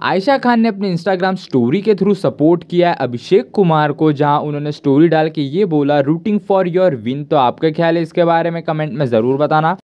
आयशा खान ने अपने Instagram story के थ्रू सपोर्ट किया है अभिषेक कुमार को, जहाँ उन्होंने स्टोरी डाल के ये बोला रूटिंग फॉर योर विन तो आपका ख्याल है इसके बारे में कमेंट में ज़रूर बताना।